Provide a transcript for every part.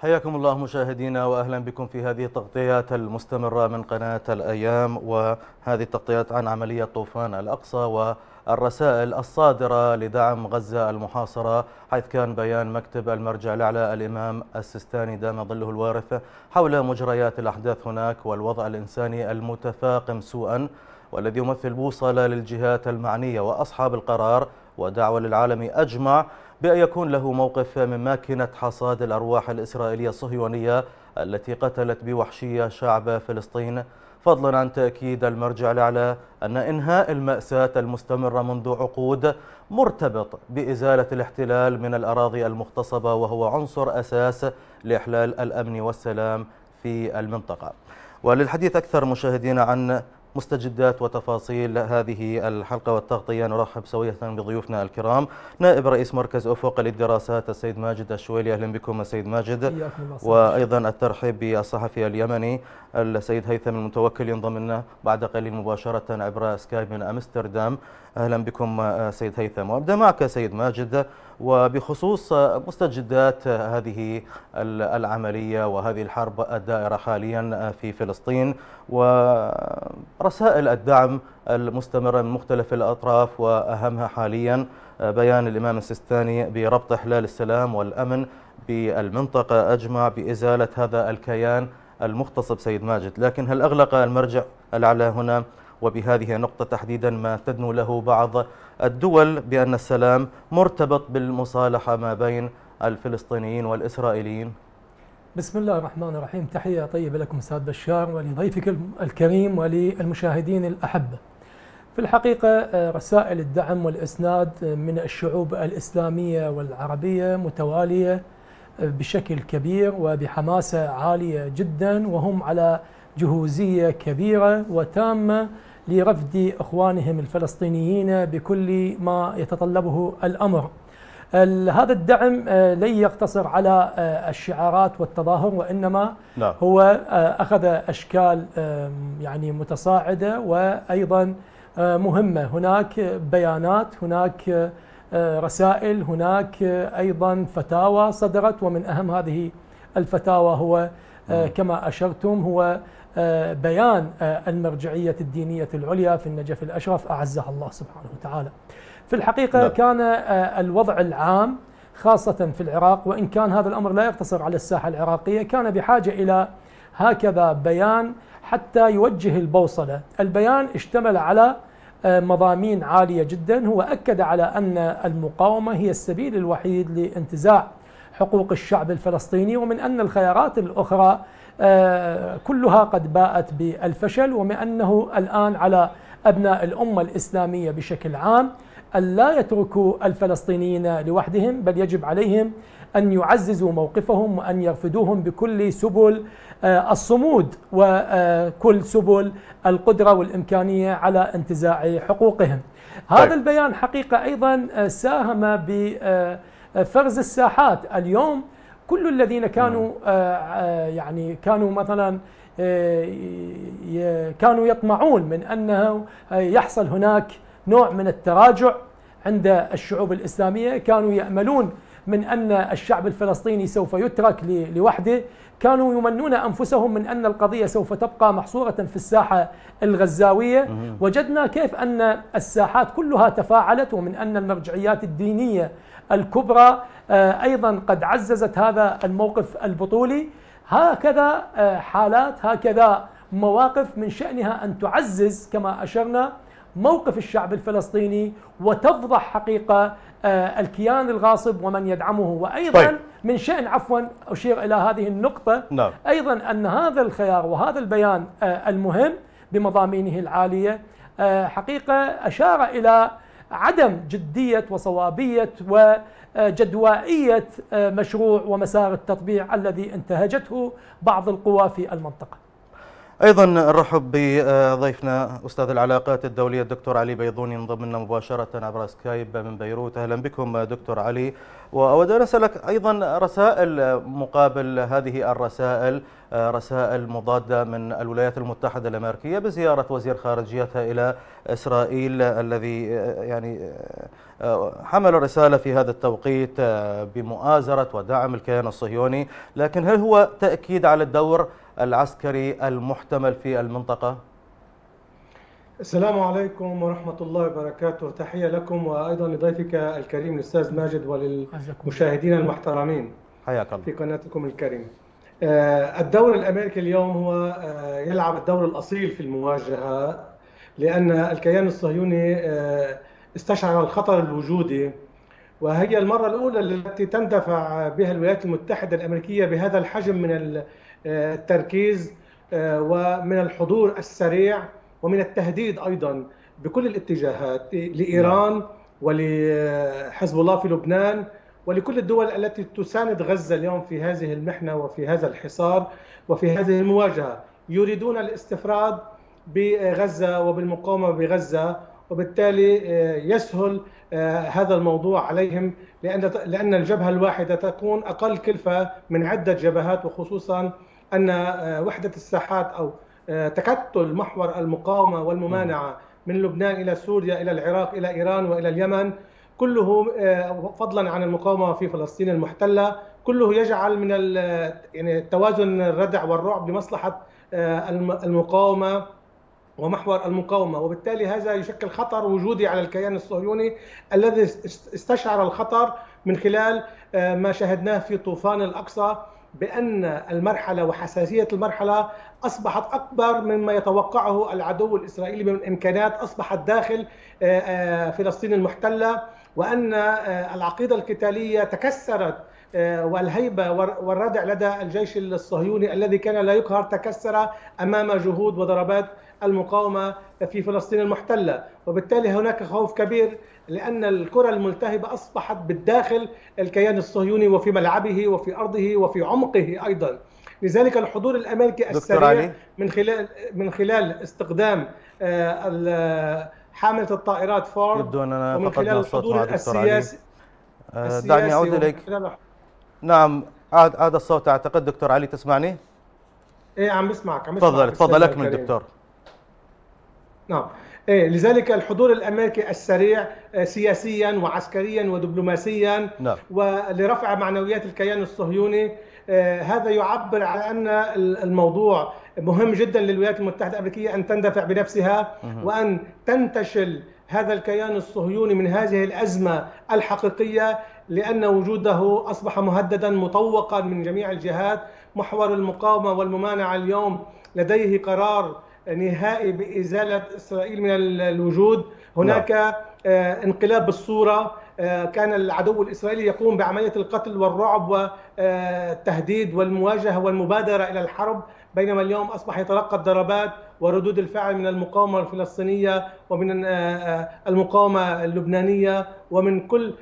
حياكم الله مشاهدينا واهلا بكم في هذه التغطيات المستمرة من قناة الأيام وهذه التغطيات عن عملية طوفان الأقصى والرسائل الصادرة لدعم غزة المحاصرة حيث كان بيان مكتب المرجع الأعلى الإمام السيستاني دام ظله الوارث حول مجريات الأحداث هناك والوضع الإنساني المتفاقم سوءا والذي يمثل بوصلة للجهات المعنية وأصحاب القرار ودعوة للعالم أجمع. بأن يكون له موقف من ماكنة حصاد الأرواح الإسرائيلية الصهيونية التي قتلت بوحشية شعب فلسطين. فضلا عن تأكيد المرجع الأعلى أن إنهاء المأساة المستمرة منذ عقود مرتبط بإزالة الاحتلال من الأراضي المغتصبة وهو عنصر أساس لإحلال الأمن والسلام في المنطقة. وللحديث أكثر مشاهدينا عن مستجدات وتفاصيل هذه الحلقة والتغطية. نرحب سوية بضيوفنا الكرام. نائب رئيس مركز أفق للدراسات السيد ماجد الشويلي. أهلا بكم السيد ماجد. وأيضا الترحيب بالصحفي اليمني السيد هيثم المتوكل ينضم لنا بعد قليل مباشرة عبر سكايب من أمستردام. أهلا بكم سيد هيثم. وأبدأ معك سيد ماجد. وبخصوص مستجدات هذه العملية وهذه الحرب الدائرة حاليا في فلسطين ورسائل الدعم المستمرة من مختلف الأطراف وأهمها حاليا بيان الإمام السيستاني بربط إحلال السلام والأمن بالمنطقة أجمع بإزالة هذا الكيان المغتصب سيد ماجد. لكن هل أغلق المرجع الأعلى هنا؟ وبهذه النقطة تحديدا ما تدنو له بعض الدول بأن السلام مرتبط بالمصالحة ما بين الفلسطينيين والإسرائيليين. بسم الله الرحمن الرحيم. تحية طيبة لكم أستاذ بشار ولضيفك الكريم وللمشاهدين الأحبة في الحقيقة رسائل الدعم والإسناد من الشعوب الإسلامية والعربية متوالية بشكل كبير وبحماسة عالية جدا وهم على جهوزية كبيرة وتامة. لرفد إخوانهم الفلسطينيين بكل ما يتطلبه الأمر. هذا الدعم لن يقتصر على الشعارات والتظاهر وإنما لا. هو أخذ أشكال يعني متصاعده وأيضا مهمة، هناك بيانات، هناك رسائل، هناك أيضا فتاوى صدرت ومن أهم هذه الفتاوى هو كما أشرتم هو آه، بيان آه، المرجعية الدينية العليا في النجف الأشرف أعزها الله سبحانه وتعالى في الحقيقة لا. نعم. كان آه، الوضع العام خاصة في العراق وإن كان هذا الأمر لا يقتصر على الساحة العراقية كان بحاجة إلى هكذا بيان حتى يوجه البوصلة البيان اشتمل على مضامين عالية جدا هو أكد على أن المقاومة هي السبيل الوحيد لانتزاع حقوق الشعب الفلسطيني ومن أن الخيارات الأخرى آه، كلها قد باءت بالفشل وما أنه الآن على أبناء الأمة الإسلامية بشكل عام أن لا يتركوا الفلسطينيين لوحدهم بل يجب عليهم أن يعززوا موقفهم وأن يرفدوهم بكل سبل آه، الصمود وكل سبل القدرة والإمكانية على انتزاع حقوقهم هذا طيب. البيان حقيقة أيضا آه، ساهم بفرز الساحات. اليوم كل الذين كانوا نعم. آه، آه، يعني كانوا مثلا آه، كانوا يطمعون من أنه يحصل هناك نوع من التراجع عند الشعوب الإسلامية. كانوا يأملون من أن الشعب الفلسطيني سوف يترك لوحده. كانوا يمنون أنفسهم من أن القضية سوف تبقى محصورة في الساحة الغزاوية. وجدنا كيف أن الساحات كلها تفاعلت ومن أن المرجعيات الدينية الكبرى آه، أيضا قد عززت هذا الموقف البطولي هكذا آه، حالات هكذا مواقف من شأنها أن تعزز كما أشرنا موقف الشعب الفلسطيني وتفضح حقيقة آه، الكيان الغاصب ومن يدعمه وأيضا طيب. من شأن عفوا أشير إلى هذه النقطة نعم. أيضا أن هذا الخيار وهذا البيان المهم بمضامينه العالية حقيقة أشار إلى عدم جدية وصوابية وجدوائية مشروع ومسار التطبيع الذي انتهجته بعض القوى في المنطقة. أيضا نرحب بضيفنا أستاذ العلاقات الدولية الدكتور علي بيضوني انضم لنا مباشرة عبر سكايب من بيروت. أهلا بكم دكتور علي. وأود أن أسألك أيضا رسائل مقابل هذه الرسائل رسائل مضادة من الولايات المتحدة الأمريكية بزيارة وزير خارجيتها إلى إسرائيل الذي يعني حمل رسالة في هذا التوقيت بمؤازرة ودعم الكيان الصهيوني. لكن هل هو تأكيد على الدور العسكري المحتمل في المنطقة. السلام عليكم ورحمة الله وبركاته. تحية لكم وأيضا لضيفك الكريم الأستاذ ماجد وللمشاهدين المحترمين حياك الله. في قناتكم الكريمة الدور الأمريكي اليوم هو يلعب الدور الأصيل في المواجهة لأن الكيان الصهيوني استشعر الخطر الوجودي وهي المرة الأولى التي تندفع بها الولايات المتحدة الأمريكية بهذا الحجم من التركيز ومن الحضور السريع ومن التهديد أيضا بكل الاتجاهات لإيران ولحزب الله في لبنان ولكل الدول التي تساند غزة اليوم في هذه المحنة وفي هذا الحصار وفي هذه المواجهة. يريدون الاستفراد بغزة وبالمقاومة بغزة وبالتالي يسهل هذا الموضوع عليهم لأن لأن الجبهة الواحدة تكون أقل كلفة من عدة جبهات وخصوصا أن وحدة الساحات أو تكتل محور المقاومة والممانعة من لبنان إلى سوريا إلى العراق إلى إيران وإلى اليمن كله فضلا عن المقاومة في فلسطين المحتلة كله يجعل من يعني توازن الردع والرعب لمصلحه المقاومة. ومحور المقاومة وبالتالي هذا يشكل خطر وجودي على الكيان الصهيوني الذي استشعر الخطر من خلال ما شاهدناه في طوفان الأقصى بأن المرحلة وحساسية المرحلة أصبحت أكبر مما يتوقعه العدو الإسرائيلي من إمكانات أصبحت داخل فلسطين المحتلة وأن العقيدة القتالية تكسرت والهيبه والردع لدى الجيش الصهيوني الذي كان لا يقهر تكسر أمام جهود وضربات المقاومة في فلسطين المحتلة، وبالتالي هناك خوف كبير لأن الكرة الملتهبة أصبحت بالداخل الكيان الصهيوني وفي ملعبه وفي أرضه وفي عمقه أيضا. لذلك الحضور الأمريكي السريع من خلال من خلال استخدام حاملة الطائرات فورد يبدو أننا ومن خلال الحضور السياسي دعني أعود إليك. نعم عاد عاد الصوت أعتقد دكتور علي تسمعني؟ إيه عم بسمعك عم تفضل تفضل اكمل دكتور. نعم. إيه لذلك الحضور الأمريكي السريع سياسيا وعسكريا ودبلوماسيا نعم. ولرفع معنويات الكيان الصهيوني هذا يعبر عن أن الموضوع مهم جدا للولايات المتحدة الأمريكية أن تندفع بنفسها وأن تنتشل هذا الكيان الصهيوني من هذه الأزمة الحقيقية. لأن وجوده أصبح مهددا مطوقا من جميع الجهات. محور المقاومة والممانعة اليوم لديه قرار نهائي بإزالة إسرائيل من الوجود. هناك لا. انقلاب بالصورة. كان العدو الإسرائيلي يقوم بعملية القتل والرعب والتهديد والمواجهة والمبادرة إلى الحرب. بينما اليوم أصبح يتلقى الضربات وردود الفعل من المقاومة الفلسطينية ومن المقاومة اللبنانية ومن كل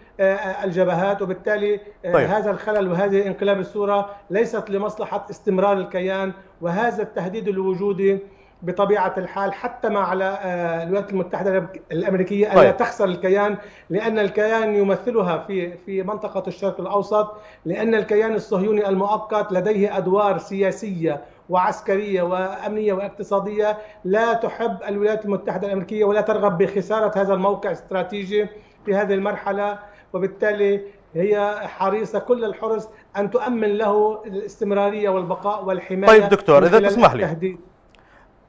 الجبهات وبالتالي طيب. هذا الخلل وهذه انقلاب الصورة ليست لمصلحة استمرار الكيان وهذا التهديد الوجودي بطبيعة الحال حتى مع على الولايات المتحدة الأمريكية ألا طيب. تخسر الكيان لأن الكيان يمثلها في في منطقة الشرق الأوسط لأن الكيان الصهيوني المؤقت لديه أدوار سياسية وعسكرية وأمنية واقتصادية لا تحب الولايات المتحدة الأمريكية ولا ترغب بخسارة هذا الموقع الاستراتيجي في هذه المرحلة وبالتالي هي حريصة كل الحرص أن تؤمن له الاستمرارية والبقاء والحماية طيب دكتور إذا تسمح لي.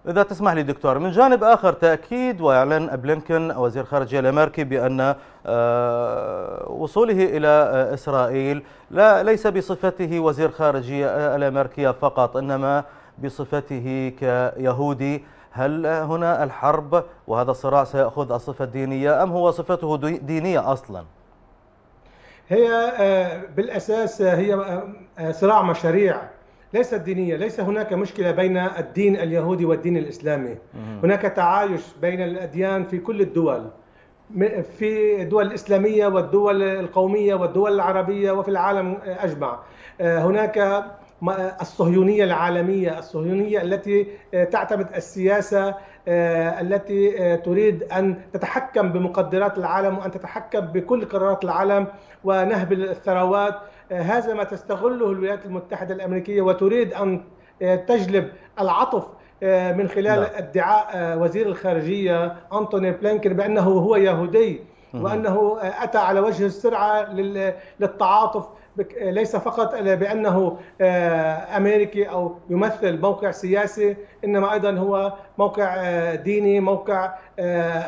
إذا تسمح لي دكتور من جانب آخر تأكيد وإعلان بلينكن وزير خارجية الأمريكي بأن وصوله إلى إسرائيل لا ليس بصفته وزير خارجية الأمريكية فقط إنما بصفته كيهودي هل هنا الحرب وهذا الصراع سيأخذ الصفة الدينية أم هو صفته دينية أصلا؟ هي بالأساس هي صراع مشاريع ليست دينية، ليس هناك مشكلة بين الدين اليهودي والدين الإسلامي. هناك تعايش بين الأديان في كل الدول. في الدول الإسلامية والدول القومية والدول العربية وفي العالم أجمع هناك الصهيونية العالمية الصهيونية التي تعتمد السياسة التي تريد أن تتحكم بمقدرات العالم وأن تتحكم بكل قرارات العالم ونهب الثروات هذا ما تستغله الولايات المتحدة الأمريكية وتريد أن تجلب العطف من خلال لا. ادعاء وزير الخارجية أنتوني بلينكن بأنه هو يهودي وأنه أتى على وجه السرعة للتعاطف ليس فقط بأنه أمريكي أو يمثل موقع سياسي إنما أيضا هو موقع ديني موقع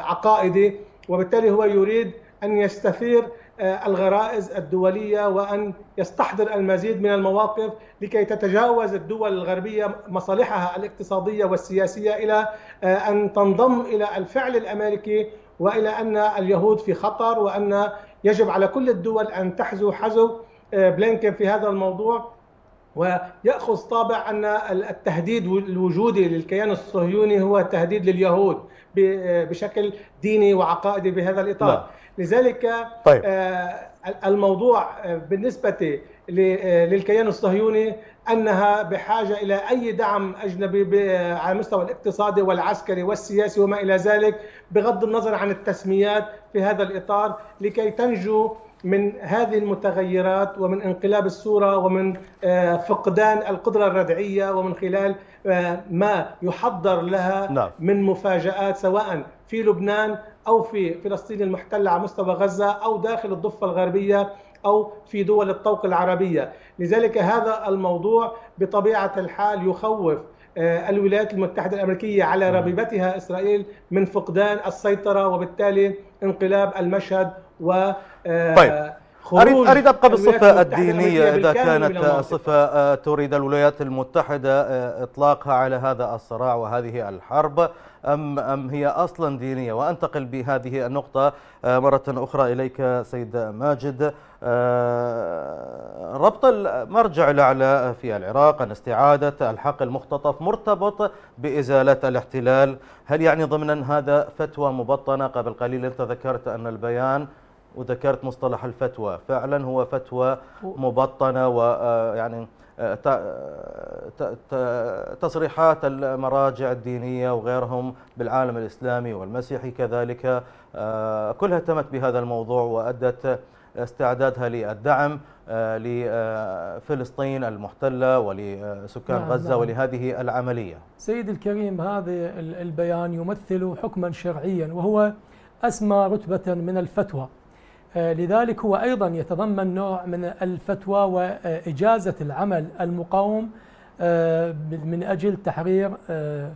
عقائدي وبالتالي هو يريد أن يستثير الغرائز الدولية وأن يستحضر المزيد من المواقف لكي تتجاوز الدول الغربية مصالحها الاقتصادية والسياسية إلى أن تنضم إلى الفعل الأمريكي وإلى أن اليهود في خطر وأن يجب على كل الدول أن تحذو حذو بلينكن في هذا الموضوع ويأخذ طابع أن التهديد الوجودي للكيان الصهيوني هو تهديد لليهود بشكل ديني وعقائدي بهذا الإطار لا. لذلك طيب. الموضوع بالنسبة للكيان الصهيوني أنها بحاجة إلى أي دعم أجنبي على المستوى الاقتصادي والعسكري والسياسي وما إلى ذلك بغض النظر عن التسميات في هذا الإطار لكي تنجو من هذه المتغيرات ومن انقلاب الصورة ومن فقدان القدرة الردعية ومن خلال ما يحضر لها نعم. من مفاجآت سواء في لبنان أو في فلسطين المحتلة على مستوى غزة أو داخل الضفة الغربية أو في دول الطوق العربية، لذلك هذا الموضوع بطبيعة الحال يخوف الولايات المتحدة الأمريكية على ربيبتها إسرائيل من فقدان السيطرة وبالتالي انقلاب المشهد و طيب. أريد أريد أبقى بالصفة الدينية إذا كانت صفة تريد الولايات المتحدة إطلاقها على هذا الصراع وهذه الحرب. أم أم هي أصلا دينية؟ وأنتقل بهذه النقطة مرة أخرى إليك سيد ماجد. ربط المرجع الأعلى في العراق أن استعادة الحق المختطف مرتبط بإزالة الاحتلال. هل يعني ضمنا هذا فتوى مبطنة؟ قبل قليل أنت ذكرت أن البيان وذكرت مصطلح الفتوى فعلا هو فتوى مبطنة ويعني تصريحات المراجع الدينية وغيرهم بالعالم الإسلامي والمسيحي كذلك كلها تمت بهذا الموضوع وأدت استعدادها للدعم لفلسطين المحتلة ولسكان نعم غزة نعم. ولهذه العملية سيد الكريم هذا البيان يمثل حكما شرعيا وهو أسمى رتبة من الفتوى لذلك هو أيضا يتضمن نوع من الفتوى وإجازة العمل المقاوم من أجل تحرير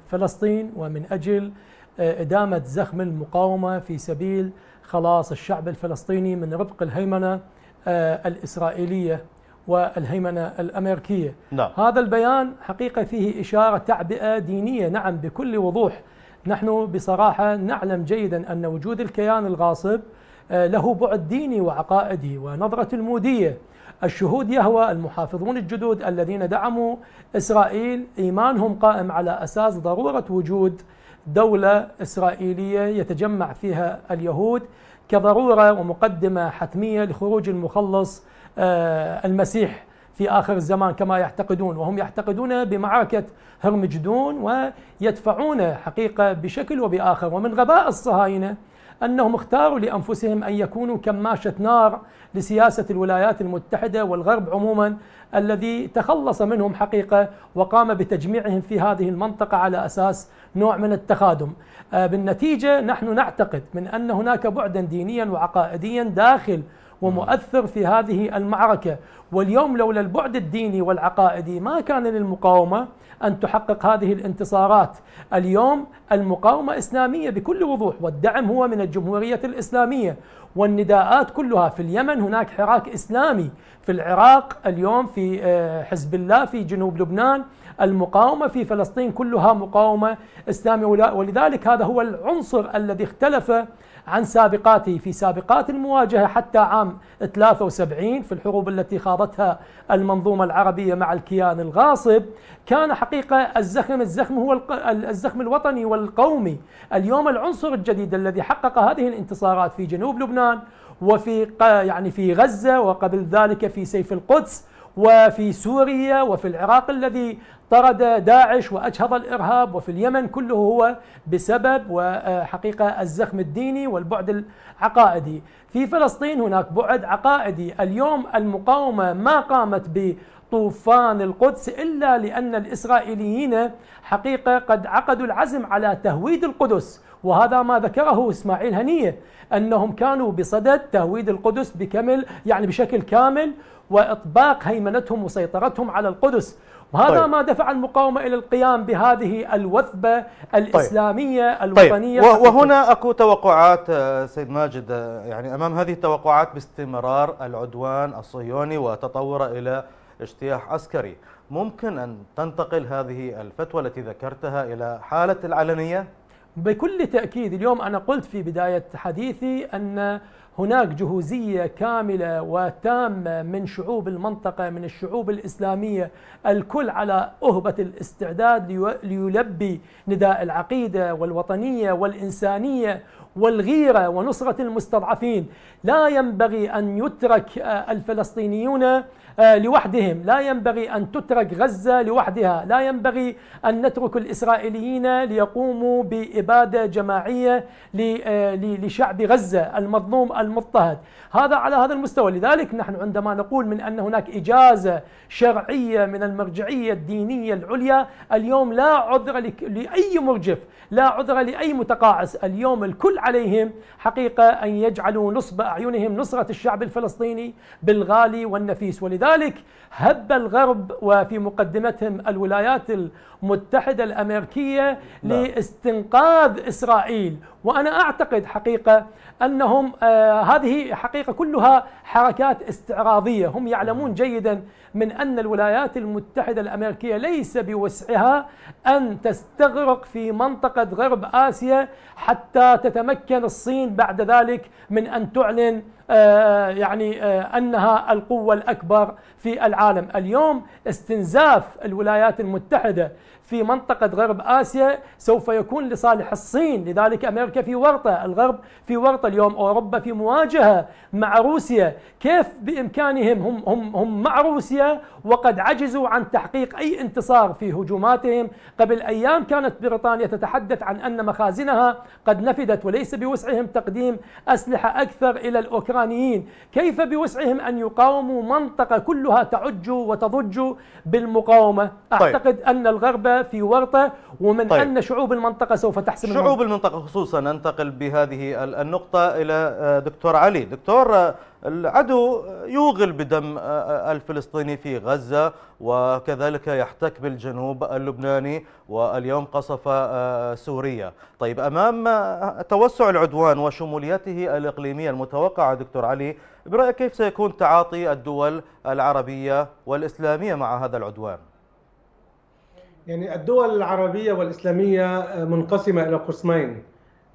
فلسطين ومن أجل إدامة زخم المقاومة في سبيل خلاص الشعب الفلسطيني من ربق الهيمنة الإسرائيلية والهيمنة الأمريكية نعم. هذا البيان حقيقة فيه إشارة تعبئة دينية نعم بكل وضوح نحن بصراحة نعلم جيدا أن وجود الكيان الغاصب له بعد ديني وعقائدي ونظرة المودية. الشهود يهوى المحافظون الجدد الذين دعموا إسرائيل إيمانهم قائم على أساس ضرورة وجود دولة إسرائيلية يتجمع فيها اليهود كضرورة ومقدمة حتمية لخروج المخلص المسيح في آخر الزمان كما يعتقدون. وهم يعتقدون بمعركة هرمجدون ويدفعون حقيقة بشكل وبآخر. ومن غباء الصهاينة أنهم اختاروا لأنفسهم أن يكونوا كماشة نار لسياسة الولايات المتحدة والغرب عموما الذي تخلص منهم حقيقة وقام بتجميعهم في هذه المنطقة على أساس نوع من التخادم. بالنتيجة نحن نعتقد من أن هناك بعدا دينيا وعقائديا داخل ومؤثر في هذه المعركة. واليوم لولا البعد الديني والعقائدي ما كان للمقاومة أن تحقق هذه الانتصارات. اليوم المقاومة إسلامية بكل وضوح والدعم هو من الجمهورية الإسلامية. والنداءات كلها في اليمن هناك حراك إسلامي. في العراق اليوم في حزب الله في جنوب لبنان المقاومة في فلسطين كلها مقاومة إسلامية. ولذلك هذا هو العنصر الذي اختلف عن سابقاته في سابقات المواجهة حتى عام 73 في الحروب التي خاضتها المنظومة العربية مع الكيان الغاصب. كان حقيقة الزخم الزخم هو الزخم الوطني والقومي. اليوم العنصر الجديد الذي حقق هذه الانتصارات في جنوب لبنان وفي يعني في غزة وقبل ذلك في سيف القدس وفي سوريا وفي العراق الذي طرد داعش واجهض الإرهاب وفي اليمن كله هو بسبب وحقيقة الزخم الديني والبعد العقائدي. في فلسطين هناك بعد عقائدي، اليوم المقاومة ما قامت ب طوفان القدس إلا لأن الإسرائيليين حقيقة قد عقدوا العزم على تهويد القدس وهذا ما ذكره إسماعيل هنية أنهم كانوا بصدد تهويد القدس بكمل يعني بشكل كامل وإطباق هيمنتهم وسيطرتهم على القدس وهذا طيب. ما دفع المقاومة إلى القيام بهذه الوثبة الإسلامية طيب. الوطنية طيب. وهنا أكو توقعات آه، سيد ماجد آه، يعني أمام هذه التوقعات باستمرار العدوان الصهيوني وتطوره إلى اجتياح عسكري ممكن أن تنتقل هذه الفتوى التي ذكرتها إلى حالة العلنية بكل تأكيد اليوم أنا قلت في بداية حديثي أن هناك جهوزية كاملة وتامة من شعوب المنطقة من الشعوب الإسلامية الكل على أهبة الاستعداد ليلبي نداء العقيدة والوطنية والإنسانية والغيرة ونصرة المستضعفين. لا ينبغي أن يترك الفلسطينيون آه، لوحدهم. لا ينبغي أن تترك غزة لوحدها. لا ينبغي أن نترك الإسرائيليين ليقوموا بإبادة جماعية آه، لشعب غزة المظلوم المضطهد. هذا على هذا المستوى. لذلك نحن عندما نقول من أن هناك إجازة شرعية من المرجعية الدينية العليا اليوم لا عذر لأي مرجف لا عذر لأي متقاعس. اليوم الكل عليهم حقيقة أن يجعلوا نصب أعينهم نصرة الشعب الفلسطيني بالغالي والنفيس. ولذلك ذلك هب الغرب وفي مقدمتهم الولايات المتحدة الأمريكية لا. نعم. لاستنقاذ إسرائيل وأنا أعتقد حقيقة أنهم آه هذه حقيقة كلها حركات استعراضية هم يعلمون جيدا من أن الولايات المتحدة الأمريكية ليس بوسعها أن تستغرق في منطقة غرب آسيا حتى تتمكن الصين بعد ذلك من أن تعلن آه، يعني آه، أنها القوة الأكبر في العالم، اليوم استنزاف الولايات المتحدة في منطقة غرب آسيا سوف يكون لصالح الصين. لذلك أمريكا في ورطة الغرب في ورطة اليوم أوروبا في مواجهة مع روسيا. كيف؟ بإمكانهم هم, هم, هم مع روسيا وقد عجزوا عن تحقيق أي انتصار في هجوماتهم. قبل أيام كانت بريطانيا تتحدث عن أن مخازنها قد نفدت وليس بوسعهم تقديم أسلحة أكثر إلى الأوكرانيين. كيف بوسعهم أن يقاوموا منطقة كلها تعج وتضج بالمقاومة؟ طيب. أعتقد أن الغرب في ورطة ومن طيب. أن شعوب المنطقة سوف تحسم شعوب المنطقة خصوصا ننتقل بهذه النقطة إلى آه، دكتور علي دكتور آه، العدو يوغل بدم آه، الفلسطيني في غزة وكذلك يحتك بالجنوب اللبناني واليوم قصف سوريا طيب أمام توسع العدوان وشموليته الإقليمية المتوقعة دكتور علي برأيك كيف سيكون تعاطي الدول العربية والإسلامية مع هذا العدوان؟ يعني الدول العربية والإسلامية آه، منقسمة إلى قسمين.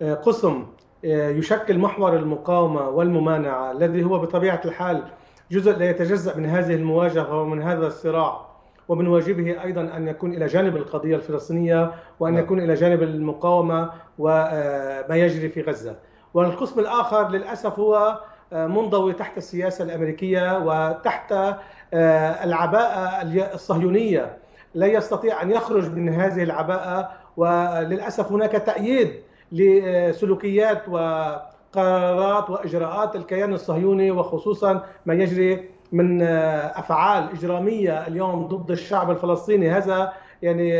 آه، قسم آه، يشكل محور المقاومة والممانعة الذي هو بطبيعة الحال جزء لا يتجزأ من هذه المواجهة ومن هذا الصراع. ومن واجبه أيضا أن يكون إلى جانب القضية الفلسطينية وأن نعم. يكون إلى جانب المقاومة وما يجري في غزة. والقسم الآخر للأسف هو منضوي تحت السياسة الأمريكية وتحت العباءة الصهيونية لا يستطيع أن يخرج من هذه العباءة وللأسف هناك تأييد لسلوكيات وقرارات وإجراءات الكيان الصهيوني وخصوصا ما يجري من أفعال إجرامية اليوم ضد الشعب الفلسطيني. هذا يعني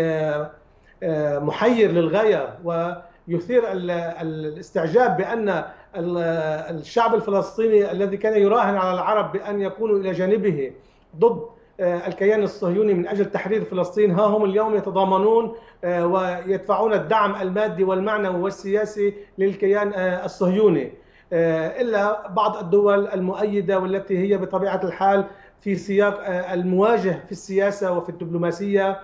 محير للغاية ويثير الاستعجاب بأن الشعب الفلسطيني الذي كان يراهن على العرب بأن يكونوا إلى جانبه ضد الكيان الصهيوني من أجل تحرير فلسطين ها هم اليوم يتضامنون آه، ويدفعون الدعم المادي والمعنوي والسياسي للكيان آه، الصهيوني. إلا بعض الدول المؤيدة والتي هي بطبيعة الحال في سياق المواجه في السياسة وفي الدبلوماسية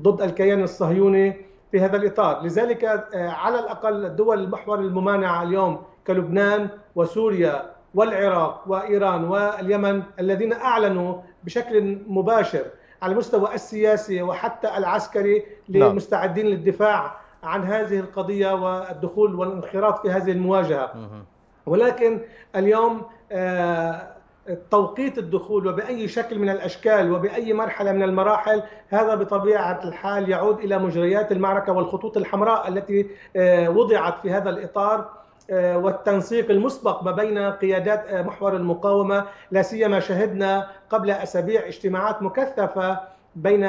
ضد الكيان الصهيوني في هذا الإطار. لذلك على الأقل دول المحور الممانعة اليوم كلبنان وسوريا والعراق وإيران واليمن الذين أعلنوا بشكل مباشر على المستوى السياسي وحتى العسكري لمستعدين للدفاع عن هذه القضية والدخول والانخراط في هذه المواجهة. ولكن اليوم توقيت الدخول وبأي شكل من الأشكال وبأي مرحلة من المراحل هذا بطبيعة الحال يعود إلى مجريات المعركة والخطوط الحمراء التي وضعت في هذا الإطار. والتنسيق المسبق ما بين قيادات محور المقاومة لا سيما شهدنا قبل أسابيع اجتماعات مكثفة بين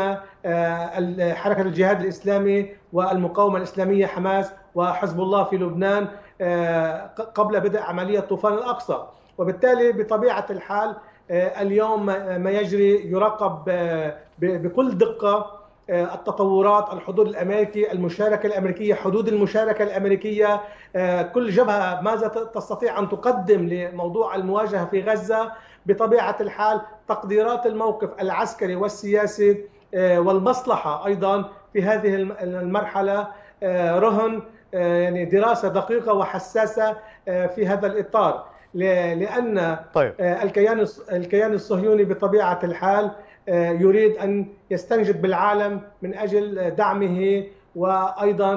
حركة الجهاد الإسلامي والمقاومة الإسلامية حماس وحزب الله في لبنان قبل بدء عملية طوفان الأقصى. وبالتالي بطبيعة الحال اليوم ما يجري يراقب بكل دقة التطورات الحضور الأمريكي المشاركة الأمريكية حدود المشاركة الأمريكية كل جبهة ماذا تستطيع أن تقدم لموضوع المواجهة في غزة بطبيعة الحال تقديرات الموقف العسكري والسياسي والمصلحة أيضا في هذه المرحلة رهن يعني دراسة دقيقة وحساسة في هذا الإطار لأن طيب. الكيان الكيان الصهيوني بطبيعة الحال يريد أن يستنجد بالعالم من أجل دعمه وأيضا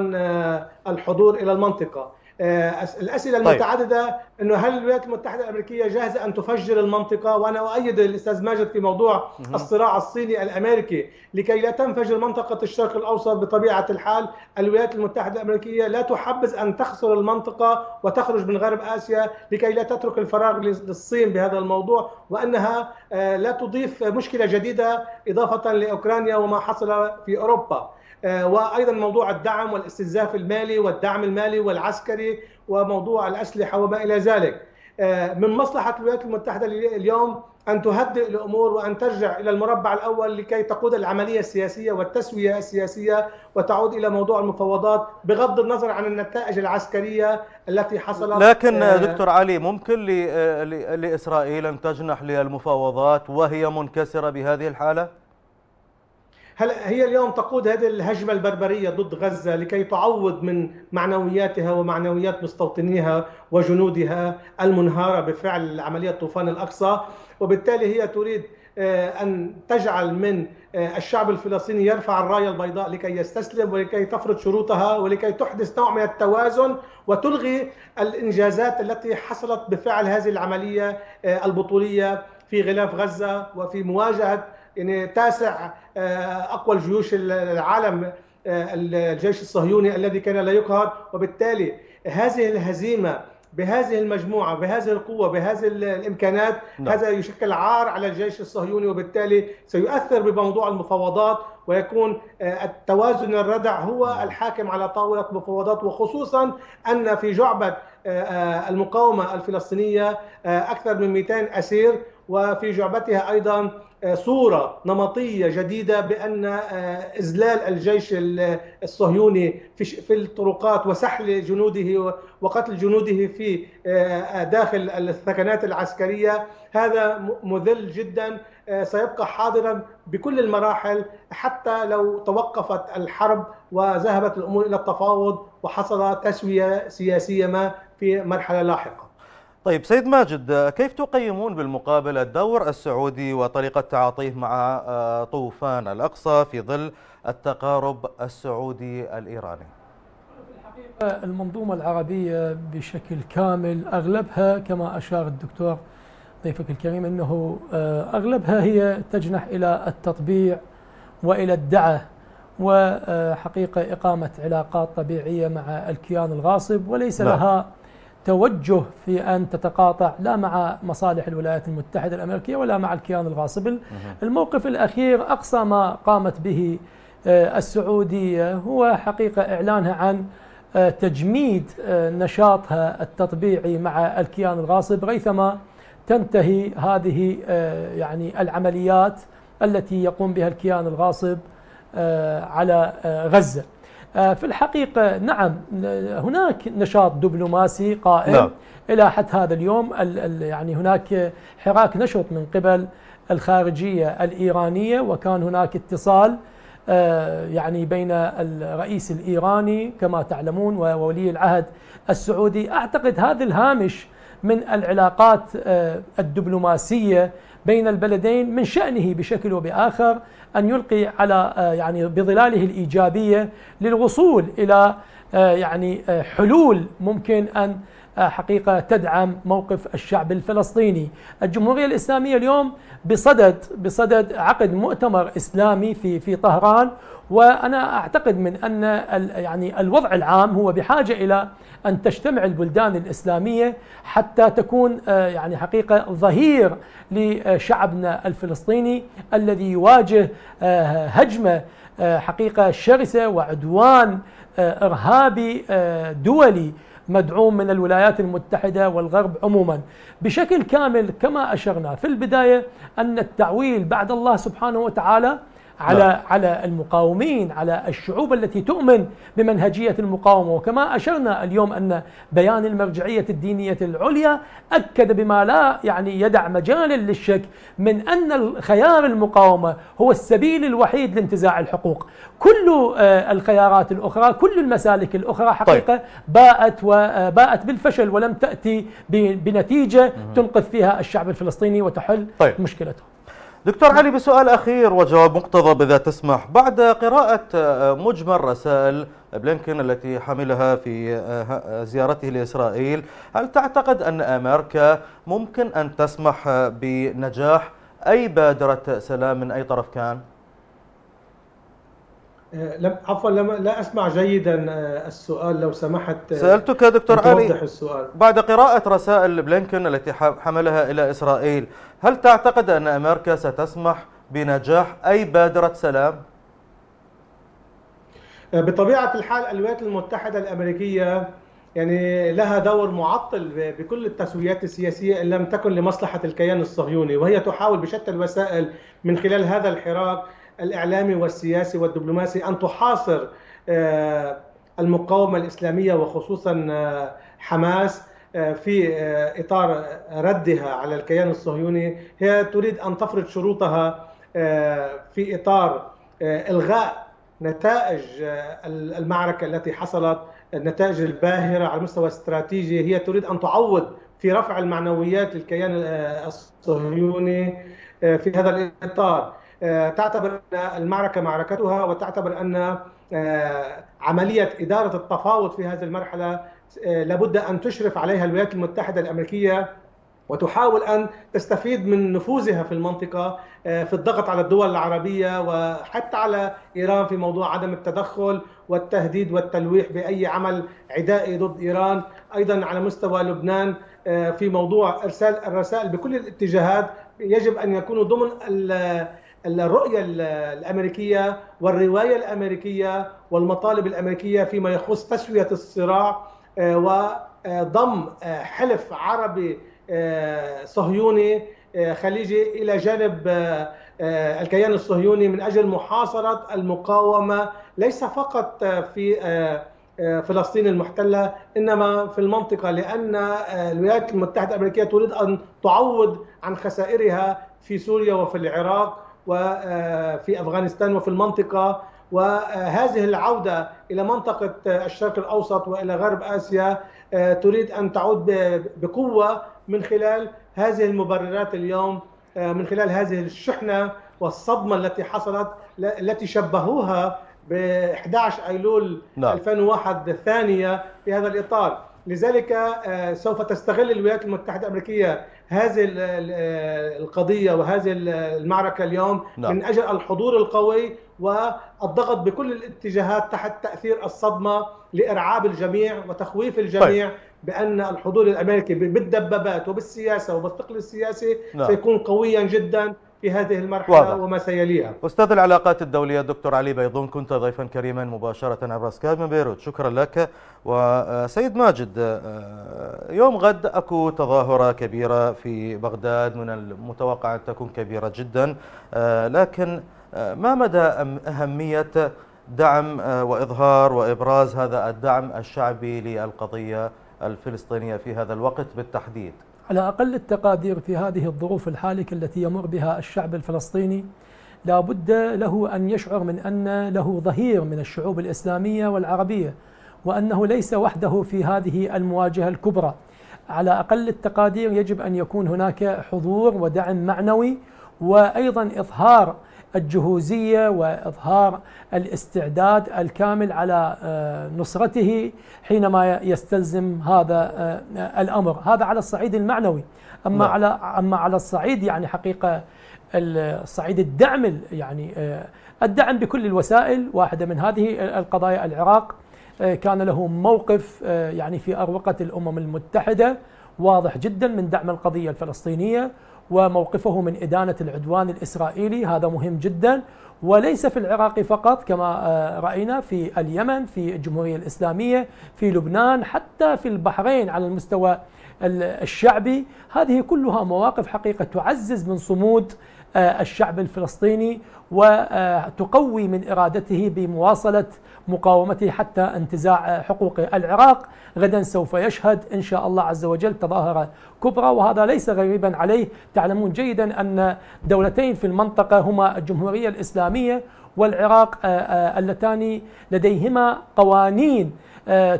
الحضور إلى المنطقة. الأسئلة طيب. المتعددة إنه هل الولايات المتحدة الأمريكية جاهزة أن تفجر المنطقة؟ وأنا أؤيد الأستاذ ماجد في موضوع الصراع الصيني الأمريكي. لكي لا تنفجر منطقة الشرق الأوسط بطبيعة الحال الولايات المتحدة الأمريكية لا تحبذ أن تخسر المنطقة وتخرج من غرب آسيا. لكي لا تترك الفراغ للصين بهذا الموضوع وأنها لا تضيف مشكلة جديدة إضافة لأوكرانيا وما حصل في أوروبا. وأيضا موضوع الدعم والاستنزاف المالي والدعم المالي والعسكري وموضوع الأسلحة وما إلى ذلك. من مصلحة الولايات المتحدة اليوم أن تهدئ الأمور وأن ترجع إلى المربع الأول لكي تقود العملية السياسية والتسوية السياسية وتعود إلى موضوع المفاوضات بغض النظر عن النتائج العسكرية التي حصلت لكن دكتور علي ممكن لإسرائيل أن تجنح للمفاوضات وهي منكسرة بهذه الحالة؟ هلا هي اليوم تقود هذه الهجمة البربرية ضد غزة لكي تعوض من معنوياتها ومعنويات مستوطنيها وجنودها المنهارة بفعل عملية طوفان الأقصى؟ وبالتالي هي تريد أن تجعل من الشعب الفلسطيني يرفع الراية البيضاء لكي يستسلم ولكي تفرض شروطها ولكي تحدث نوع من التوازن وتلغي الإنجازات التي حصلت بفعل هذه العملية البطولية في غلاف غزة وفي مواجهة يعني تاسع أقوى الجيوش العالم الجيش الصهيوني الذي كان لا يقهر. وبالتالي هذه الهزيمة بهذه المجموعة بهذه القوة بهذه الإمكانات نعم. هذا يشكل عار على الجيش الصهيوني. وبالتالي سيؤثر بموضوع المفاوضات ويكون التوازن الردع هو الحاكم على طاولة مفاوضات. وخصوصا أن في جعبة المقاومة الفلسطينية أكثر من 200 أسير. وفي جعبتها أيضا صورة نمطية جديدة بأن إذلال الجيش الصهيوني في الطرقات وسحل جنوده وقتل جنوده في داخل الثكنات العسكرية. هذا مذل جدا. سيبقى حاضرا بكل المراحل حتى لو توقفت الحرب وذهبت الأمور إلى التفاوض وحصل تسوية سياسية ما في مرحلة لاحقة. طيب سيد ماجد كيف تقيمون بالمقابل الدور السعودي وطريقة تعاطيه مع طوفان الأقصى في ظل التقارب السعودي الإيراني المنظومة العربية بشكل كامل أغلبها كما أشار الدكتور ضيفك الكريم أنه أغلبها هي تجنح إلى التطبيع وإلى الدعة وحقيقة إقامة علاقات طبيعية مع الكيان الغاصب وليس لا. لها توجه في أن تتقاطع لا مع مصالح الولايات المتحدة الأمريكية ولا مع الكيان الغاصب. الموقف الأخير أقصى ما قامت به السعودية هو حقيقة إعلانها عن تجميد نشاطها التطبيعي مع الكيان الغاصب ريثما تنتهي هذه يعني العمليات التي يقوم بها الكيان الغاصب على غزة. في الحقيقة نعم هناك نشاط دبلوماسي قائم نعم. إلى حد هذا اليوم يعني هناك حراك نشط من قبل الخارجية الإيرانية وكان هناك اتصال يعني بين الرئيس الإيراني كما تعلمون وولي العهد السعودي أعتقد هذا الهامش من العلاقات الدبلوماسية بين البلدين من شأنه بشكل وبآخر أن يلقي على آه، يعني بظلاله الإيجابية للوصول إلى آه، يعني آه، حلول ممكن أن حقيقة تدعم موقف الشعب الفلسطيني. الجمهورية الإسلامية اليوم بصدد بصدد عقد مؤتمر إسلامي في في طهران وأنا أعتقد من أن يعني الوضع العام هو بحاجة إلى أن تجتمع البلدان الإسلامية حتى تكون آه، يعني حقيقة ظهير لشعبنا الفلسطيني الذي يواجه آه، هجمة آه، حقيقة شرسة وعدوان إرهابي دولي مدعوم من الولايات المتحدة والغرب عموما. بشكل كامل كما أشرنا في البداية أن التعويل بعد الله سبحانه وتعالى على لا. نعم. على المقاومين على الشعوب التي تؤمن بمنهجية المقاومة وكما أشرنا اليوم أن بيان المرجعية الدينية العليا أكد بما لا يعني يدع مجالا للشك من أن خيار المقاومة هو السبيل الوحيد لانتزاع الحقوق كل آه، الخيارات الأخرى كل المسالك الأخرى حقيقة طيب. باءت وباءت بالفشل ولم تأتي بنتيجة تنقذ فيها الشعب الفلسطيني وتحل طيب. مشكلته دكتور علي بسؤال أخير وجواب مقتضب إذا تسمح بعد قراءة آه، مجمل رسائل بلينكن التي حملها في آه، زيارته لإسرائيل هل تعتقد أن أمريكا ممكن أن تسمح بنجاح أي بادرة سلام من أي طرف كان؟ آه، لم عفوا لم لا أسمع جيدا آه، السؤال لو سمحت آه، سألتك دكتور علي السؤال. بعد قراءة رسائل بلينكن التي حملها إلى إسرائيل هل تعتقد أن أمريكا ستسمح بنجاح أي بادرة سلام بطبيعة الحال الولايات المتحدة الأمريكية يعني لها دور معطل بكل التسويات السياسية إن لم تكن لمصلحة الكيان الصهيوني وهي تحاول بشتى الوسائل من خلال هذا الحراك الإعلامي والسياسي والدبلوماسي أن تحاصر آه، المقاومة الإسلامية وخصوصا آه، حماس آه، في إطار ردها على الكيان الصهيوني. هي تريد أن تفرض شروطها في إطار إلغاء نتائج المعركة التي حصلت النتائج الباهرة على المستوى الاستراتيجي. هي تريد أن تعوض في رفع المعنويات للكيان الصهيوني في هذا الإطار. آه، تعتبر أن المعركة معركتها وتعتبر أن آه، عملية إدارة التفاوض في هذه المرحلة آه، لابد أن تشرف عليها الولايات المتحدة الأمريكية وتحاول أن تستفيد من نفوذها في المنطقة في الضغط على الدول العربية وحتى على إيران في موضوع عدم التدخل والتهديد والتلويح بأي عمل عدائي ضد إيران، أيضا على مستوى لبنان في موضوع إرسال الرسائل بكل الاتجاهات يجب أن يكونوا ضمن الرؤية الأمريكية والرواية الأمريكية والمطالب الأمريكية فيما يخص تسوية الصراع آه، وضم آه، حلف عربي آه، صهيوني خليجي إلى جانب الكيان الصهيوني من أجل محاصرة المقاومة. ليس فقط في فلسطين المحتلة إنما في المنطقة لأن الولايات المتحدة الأمريكية تريد أن تعوض عن خسائرها في سوريا وفي العراق. وفي أفغانستان وفي المنطقة وهذه العودة إلى منطقة الشرق الأوسط وإلى غرب آسيا تريد أن تعود بقوة من خلال هذه المبررات اليوم من خلال هذه الشحنة والصدمة التي حصلت التي شبهوها ب 11 أيلول نعم. 2001 الثانية في هذا الإطار لذلك آه، سوف تستغل الولايات المتحدة الأمريكية هذه القضية وهذه المعركة اليوم نعم. من أجل الحضور القوي والضغط بكل الاتجاهات تحت تأثير الصدمة لإرعاب الجميع وتخويف الجميع طيب. بأن الحضور الأمريكي بالدبابات وبالسياسة وبالثقل السياسي نعم. سيكون قويا جدا في هذه المرحلة واضح. وما سيليها. أستاذ العلاقات الدولية الدكتور علي بيضون كنت ضيفا كريما مباشرة عبر سكايب من بيروت. شكرا لك. وسيد ماجد آه، يوم غد أكو تظاهرة كبيرة في بغداد من المتوقع أن تكون كبيرة جدا. آه، لكن آه، ما مدى أهمية دعم وإظهار وإبراز هذا الدعم الشعبي للقضية الفلسطينية في هذا الوقت بالتحديد؟ على أقل التقادير في هذه الظروف الحالكة التي يمر بها الشعب الفلسطيني لا بد له أن يشعر من أن له ظهير من الشعوب الإسلامية والعربية وأنه ليس وحده في هذه المواجهة الكبرى. على أقل التقادير يجب أن يكون هناك حضور ودعم معنوي وأيضا إظهار الجهوزية وإظهار الاستعداد الكامل على آه، نصرته حينما يستلزم هذا آه، الأمر. هذا على الصعيد المعنوي. أما نعم. على أما على الصعيد يعني حقيقة الصعيد الدعم يعني آه، الدعم بكل الوسائل. واحدة من هذه القضايا العراق كان له موقف يعني في أروقة الأمم المتحدة واضح جدا من دعم القضية الفلسطينية. وموقفه من إدانة العدوان الإسرائيلي هذا مهم جدا. وليس في العراق فقط كما آه، رأينا في اليمن في الجمهورية الإسلامية في لبنان حتى في البحرين على المستوى الشعبي. هذه كلها مواقف حقيقة تعزز من صمود الشعب الفلسطيني وتقوي من إرادته بمواصلة مقاومته حتى انتزاع حقوقه، العراق. غدا سوف يشهد إن شاء الله عز وجل تظاهرة كبرى وهذا ليس غريبا عليه، تعلمون جيدا أن دولتين في المنطقة هما الجمهورية الإسلامية والعراق آه، آه، اللتان لديهما قوانين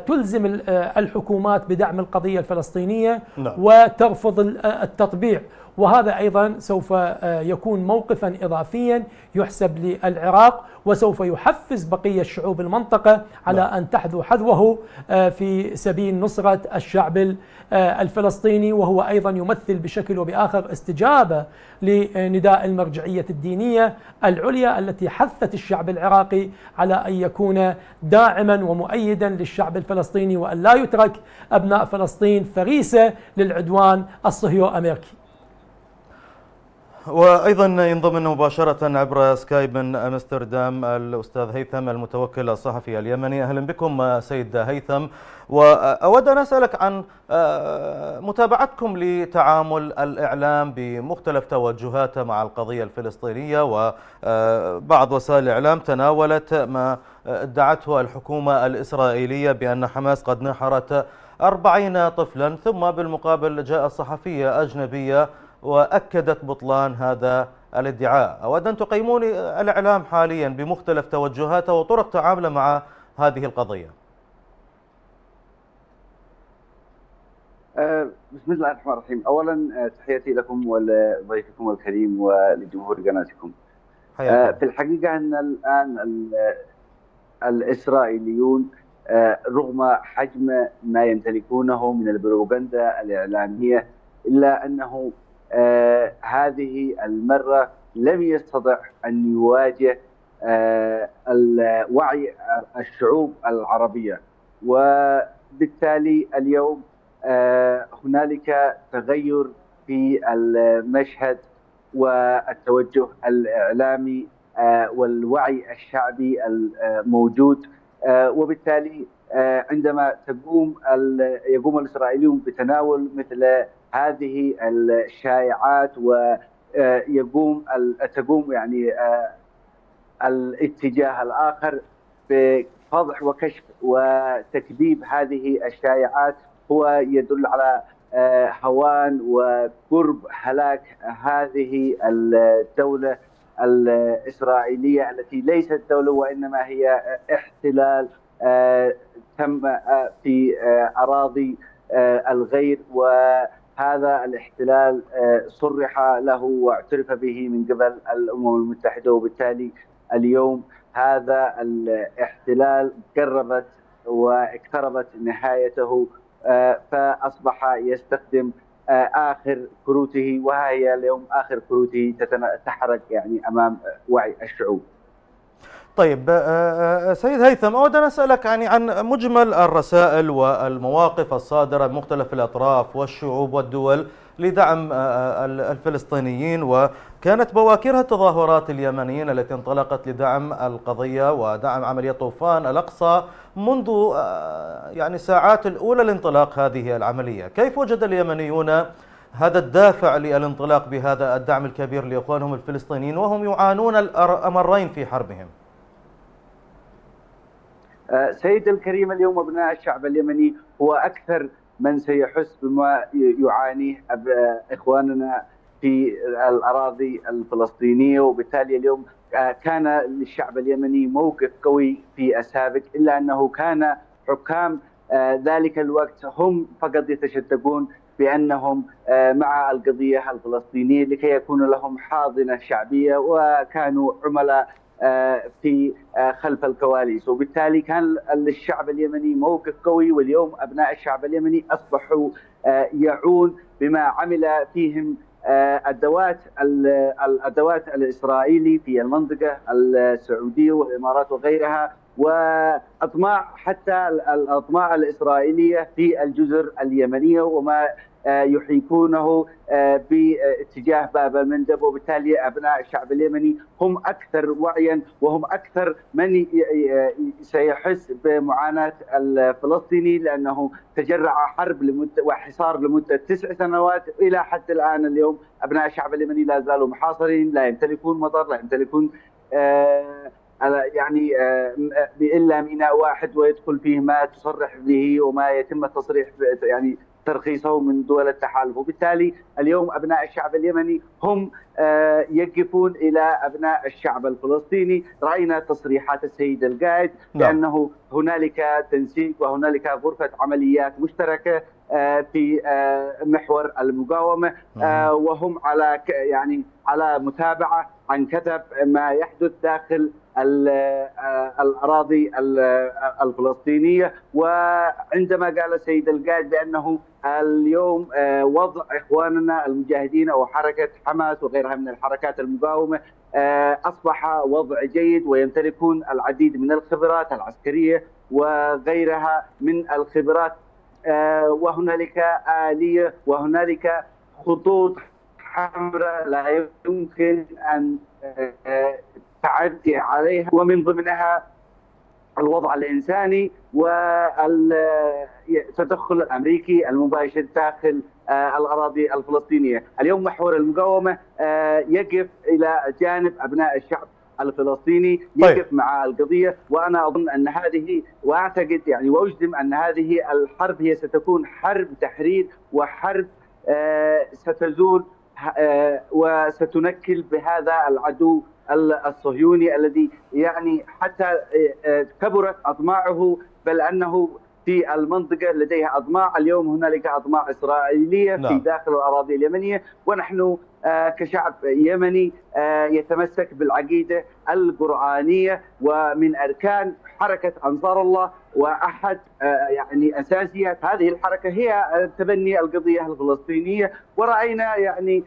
تلزم الحكومات بدعم القضية الفلسطينية نعم. وترفض التطبيع. وهذا أيضا سوف آه، يكون موقفا اضافيا يحسب للعراق وسوف يحفز بقية شعوب المنطقة على نعم. أن تحذو حذوه آه، في سبيل نصرة الشعب آه، الفلسطيني وهو أيضا يمثل بشكل وبآخر استجابة لنداء المرجعية الدينية العليا التي حثت الشعب العراقي على أن يكون داعما ومؤيدا للشعب الفلسطيني وأن لا يترك أبناء فلسطين فريسة للعدوان الصهيو امريكي وأيضا ينضم مباشرة عبر سكايب من أمستردام الأستاذ هيثم المتوكل الصحفي اليمني. أهلا بكم سيد هيثم. وأود أن أسألك عن آه، متابعتكم لتعامل الإعلام بمختلف توجهاته مع القضية الفلسطينية وبعض وسائل الإعلام تناولت ما ادعته الحكومة الإسرائيلية بأن حماس قد نحرت أربعين طفلا ثم بالمقابل جاء صحفيه أجنبية وأكدت بطلان هذا الادعاء. أود أن تقيمون الإعلام حاليا بمختلف توجهاته وطرق تعامله مع هذه القضية. أه، بسم الله الرحمن الرحيم. اولا أه، تحياتي لكم ولضيفكم الكريم ولجمهور قناتكم. أه، في الحقيقة أن الآن الإسرائيليون رغم حجم ما يمتلكونه من البروباغندا الإعلامية إلا أنه آه هذه المرة لم يستطع أن يواجه آه وعي الشعوب العربية. وبالتالي اليوم آه هنالك تغير في المشهد والتوجه الإعلامي والوعي الشعبي الموجود. وبالتالي عندما تقوم يقوم الإسرائيليون بتناول مثل هذه الشائعات ويقوم تقوم يعني آه، الاتجاه الآخر بفضح وكشف وتكذيب هذه الشائعات. هو يدل على آه، هوان وقرب هلاك هذه الدولة الإسرائيلية التي ليست دولة وإنما هي احتلال آه، تم في أراضي الغير و هذا الاحتلال آه، صرح له واعترف به من قبل الأمم المتحدة وبالتالي اليوم هذا الاحتلال قربت واقتربت نهايته آه، فأصبح يستخدم آه، آخر كروته وهي اليوم آخر كروته تحرك يعني أمام وعي الشعوب. طيب آه، آه، سيد هيثم أود أن أسألك يعني عن مجمل الرسائل والمواقف الصادرة من مختلف الأطراف والشعوب والدول لدعم آه، الفلسطينيين وكانت بواكرها التظاهرات اليمنيين التي انطلقت لدعم القضية ودعم عملية طوفان الأقصى منذ يعني ساعات الأولى لانطلاق هذه العملية. كيف وجد اليمنيون هذا الدافع للانطلاق بهذا الدعم الكبير لإخوانهم الفلسطينيين وهم يعانون الأمرين في حربهم؟ آه، سيد الكريم اليوم ابناء الشعب اليمني هو أكثر من سيحس بما يعانيه إخواننا في الأراضي الفلسطينية وبالتالي اليوم كان للشعب اليمني موقف قوي في السابق إلا أنه كان حكام ذلك الوقت هم فقط يتشدقون بأنهم مع القضية الفلسطينية لكي يكون لهم حاضنة شعبية وكانوا عملاء في خلف الكواليس. وبالتالي كان للشعب اليمني موقف قوي واليوم أبناء الشعب اليمني أصبحوا يعون بما عمل فيهم الادوات الادوات الإسرائيلي في المنطقة السعودية والإمارات وغيرها وأطماع حتى الأطماع الإسرائيلية في الجزر اليمنية وما يحيكونه باتجاه باب المندب وبالتالي أبناء الشعب اليمني هم أكثر وعيا وهم أكثر من سيحس بمعاناة الفلسطيني لأنه تجرع حرب لمده وحصار لمدة تسع سنوات إلى حد الآن اليوم. أبناء الشعب اليمني لا زالوا محاصرين لا يمتلكون مطر لا يمتلكون يعني الا ميناء واحد ويدخل فيه ما تصرح به وما يتم التصريح يعني ترخيصه من دول التحالف. وبالتالي اليوم أبناء الشعب اليمني هم يقفون إلى أبناء الشعب الفلسطيني. رأينا تصريحات السيد القائد بأنه هنالك تنسيق وهنالك غرفة عمليات مشتركة في محور المقاومة وهم على يعني على متابعة عن كتب ما يحدث داخل الأراضي الفلسطينية. وعندما قال السيد القائد بأنه اليوم وضع إخواننا المجاهدين أو حركة حماس وغيرها من الحركات المقاومة أصبح وضع جيد ويمتلكون العديد من الخبرات العسكرية وغيرها من الخبرات. وهنالك آلية وهنالك خطوط حمراء لا يمكن أن التعدي عليها ومن ضمنها الوضع الإنساني والتدخل الأمريكي المباشر داخل الأراضي الفلسطينية، اليوم محور المقاومة يقف إلى جانب أبناء الشعب الفلسطيني يقف طيب. مع القضية وأنا أظن أن هذه وأعتقد يعني وأجزم أن هذه الحرب هي ستكون حرب تحرير وحرب ستزول وستنكل بهذا العدو الصهيوني الذي يعني حتى كبرت أطماعه بل أنه في المنطقة لديها أطماع اليوم هنالك أطماع إسرائيلية نعم. في داخل الأراضي اليمنية. ونحن كشعب يمني يتمسك بالعقيدة القرآنية ومن أركان حركة أنصار الله. وأحد يعني أساسيات هذه الحركة هي تبني القضية الفلسطينية. ورأينا يعني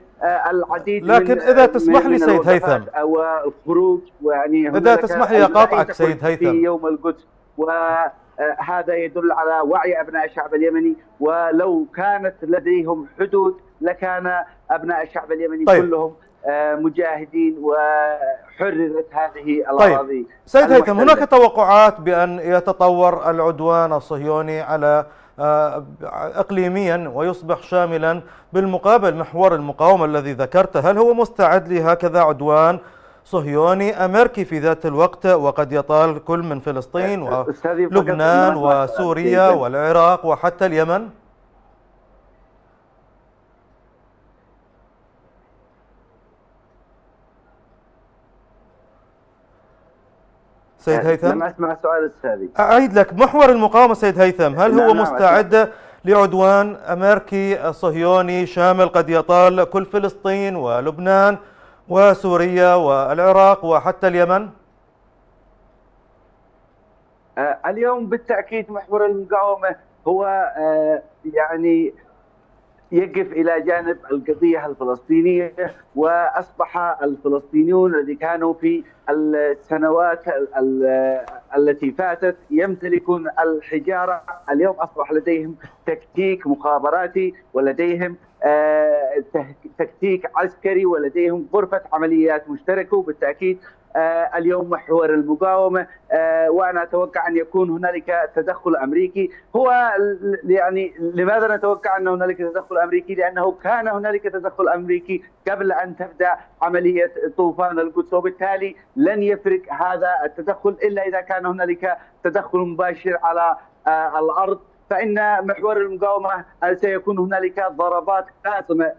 العديد لكن من إذا تسمح لي سيد هيثم. أو الخروج ويعني إذا تسمح لي أقاطعك سيد هيثم. في يوم القدس. و هذا يدل على وعي أبناء الشعب اليمني ولو كانت لديهم حدود لكان أبناء الشعب اليمني طيب. كلهم مجاهدين وحررت هذه الأراضي طيب. سيد هيثم هناك توقعات بأن يتطور العدوان الصهيوني على اقليميا ويصبح شاملا بالمقابل محور المقاومة الذي ذكرته هل هو مستعد لهكذا عدوان صهيوني أمريكي في ذات الوقت وقد يطال كل من فلسطين ولبنان وسوريا والعراق وحتى اليمن. سيد هيثم؟ لم أسمع السؤال السابق أعيد لك محور المقاومة سيد هيثم. هل هو نعم مستعد لعدوان أمريكي صهيوني شامل قد يطال كل فلسطين ولبنان وسوريا والعراق وحتى اليمن؟ اليوم بالتأكيد محور المقاومة هو يعني يقف إلى جانب القضية الفلسطينية وأصبح الفلسطينيون الذي كانوا في السنوات التي فاتت يمتلكون الحجارة. اليوم أصبح لديهم تكتيك مخابراتي ولديهم تكتيك عسكري ولديهم غرفة عمليات مشتركة وبالتأكيد اليوم محور المقاومة. وأنا أتوقع أن يكون هنالك تدخل أمريكي. هو يعني لماذا نتوقع أن هنالك تدخل أمريكي؟ لأنه كان هنالك تدخل أمريكي قبل أن تبدأ عملية طوفان القدس وبالتالي لن يفرق هذا التدخل إلا إذا كان هنالك تدخل مباشر على الأرض. فإن محور المقاومة سيكون هنالك ضربات قاسمه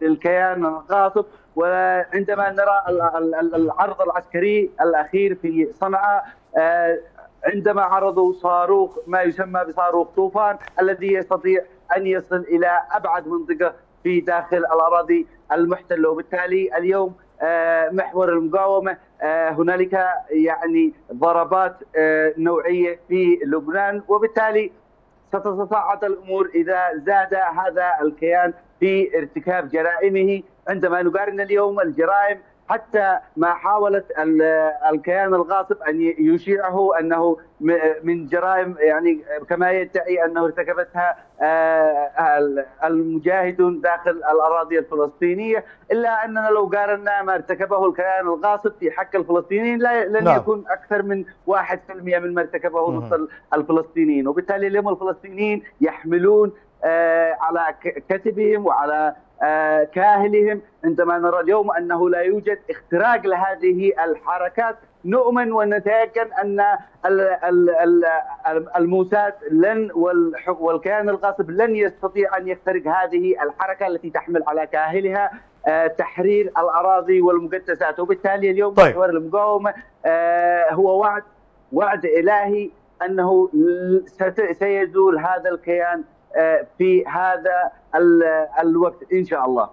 للكيان الغاصب. وعندما نرى العرض العسكري الأخير في صنعاء عندما عرضوا صاروخ ما يسمى بصاروخ طوفان الذي يستطيع أن يصل إلى أبعد منطقة في داخل الأراضي المحتلة. وبالتالي اليوم آه، محور المقاومة آه، هنالك يعني ضربات آه، نوعية في لبنان وبالتالي ستتصاعد الأمور إذا زاد هذا الكيان في ارتكاب جرائمه. عندما نقارن اليوم الجرائم حتى ما حاولت الكيان الغاصب أن يشيعه أنه من جرائم يعني كما يدعي أنه ارتكبتها آه، المجاهدون داخل الأراضي الفلسطينية إلا أننا لو قارنا ما ارتكبه الكيان الغاصب في حق الفلسطينيين لن نعم. يكون أكثر من 1% من ما ارتكبه ضد الفلسطينيين وبالتالي اليوم الفلسطينيين يحملون آه، على كتبهم وعلى آه، كاهلهم عندما نرى اليوم أنه لا يوجد اختراق لهذه الحركات نؤمن ونتيقن أن الموساد لن والكيان الغاصب لن يستطيع أن يخترق هذه الحركة التي تحمل على كاهلها آه، تحرير الأراضي والمقدسات وبالتالي اليوم طيب. محور المقاومة آه، هو وعد وعد إلهي أنه سيزول هذا الكيان في هذا الوقت إن شاء الله.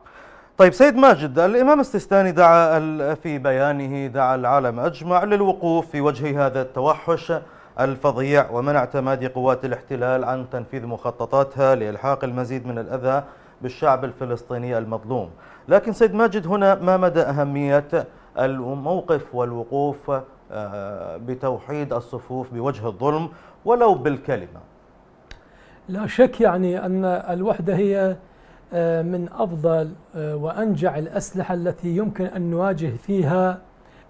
طيب سيد ماجد الإمام السيستاني دعا في بيانه دعا العالم أجمع للوقوف في وجه هذا التوحش الفظيع ومنع اعتماد قوات الاحتلال عن تنفيذ مخططاتها لإلحاق المزيد من الأذى بالشعب الفلسطيني المظلوم. لكن سيد ماجد هنا ما مدى أهمية الموقف والوقوف آه، بتوحيد الصفوف بوجه الظلم ولو بالكلمة؟ لا شك يعني أن الوحدة هي آه، من أفضل آه، وأنجع الأسلحة التي يمكن أن نواجه فيها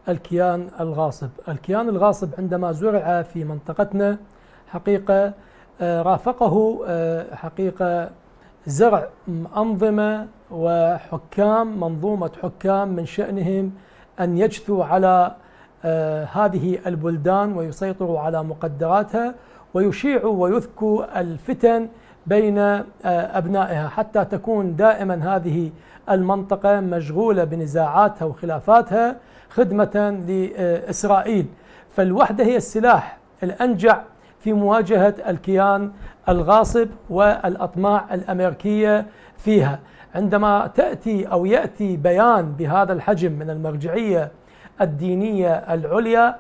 الكيان الغاصب. الكيان الغاصب عندما زرع في منطقتنا حقيقة آه، رافقه حقيقة زرع أنظمة وحكام منظومة حكام من شأنهم أن يجثوا على هذه البلدان ويسيطروا على مقدراتها. ويشيعوا ويذكوا الفتن بين آه، أبنائها حتى تكون دائما هذه المنطقة مشغولة بنزاعاتها وخلافاتها خدمة لإسرائيل. فالوحدة هي السلاح الأنجع في مواجهة الكيان الغاصب والأطماع الأمريكية فيها. عندما تأتي أو يأتي بيان بهذا الحجم من المرجعية الدينية العليا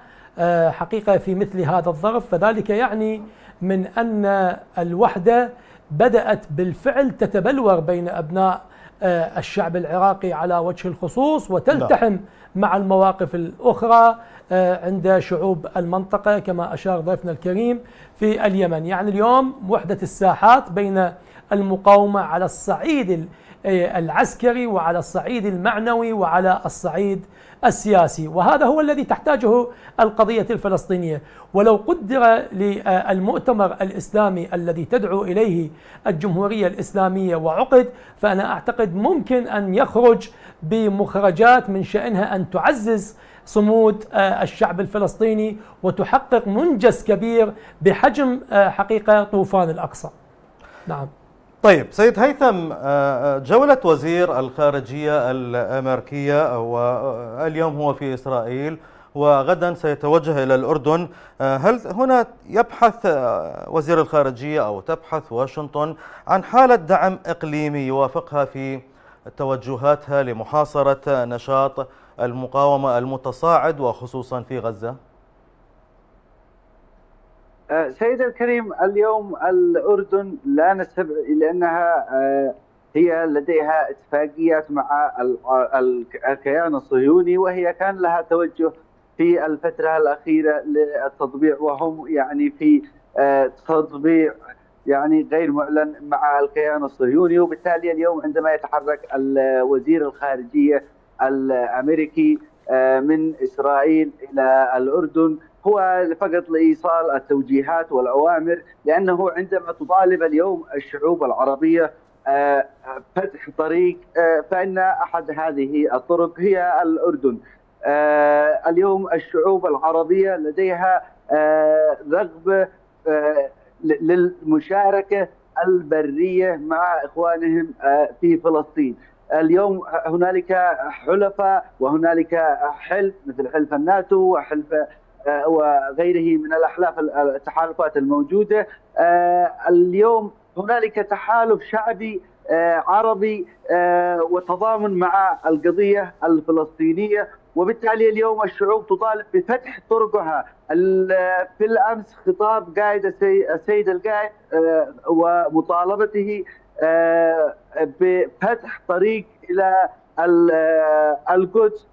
حقيقة في مثل هذا الظرف. فذلك يعني من أن الوحدة بدأت بالفعل تتبلور بين أبناء آه، الشعب العراقي على وجه الخصوص وتلتحم مع المواقف الأخرى آه، عند شعوب المنطقة كما أشار ضيفنا الكريم في اليمن. يعني اليوم وحدة الساحات بين المقاومة على الصعيد العسكري وعلى الصعيد المعنوي وعلى الصعيد السياسي. وهذا هو الذي تحتاجه القضية الفلسطينية. ولو قدر للمؤتمر الإسلامي الذي تدعو إليه الجمهورية الإسلامية وعقد فأنا أعتقد ممكن أن يخرج بمخرجات من شأنها أن تعزز صمود الشعب الفلسطيني وتحقق منجز كبير بحجم حقيقة طوفان الأقصى. نعم. طيب سيد هيثم آه، آه، جولة وزير الخارجية الأمريكية واليوم هو في إسرائيل وغدا سيتوجه إلى الأردن آه، هل هنا يبحث وزير الخارجية أو تبحث واشنطن عن حالة دعم إقليمي يوافقها في توجهاتها لمحاصرة نشاط المقاومة المتصاعد وخصوصا في غزة؟ آه، سيد الكريم اليوم الأردن لا نستبعد لأنها آه، هي لديها اتفاقيات مع الكيان الصهيوني وهي كان لها توجه في الفترة الأخيرة للتطبيع وهم يعني في آه، تطبيع يعني غير معلن مع الكيان الصهيوني. وبالتالي اليوم عندما يتحرك وزير الخارجية الأمريكي من إسرائيل إلى الأردن هو فقط لإيصال التوجيهات والأوامر لأنه عندما تطالب اليوم الشعوب العربية آه، فتح طريق آه، فإن أحد هذه الطرق هي الأردن. آه، اليوم الشعوب العربية لديها رغبة للمشاركة البرية مع إخوانهم في فلسطين. اليوم هنالك حلفاء وهنالك حلف مثل حلف الناتو وحلف وغيره من الأحلاف التحالفات الموجودة. اليوم هنالك تحالف شعبي عربي وتضامن مع القضية الفلسطينية. وبالتالي اليوم الشعوب تطالب بفتح طرقها. في الأمس خطاب قائد السيد القائد ومطالبته بفتح طريق إلى القدس.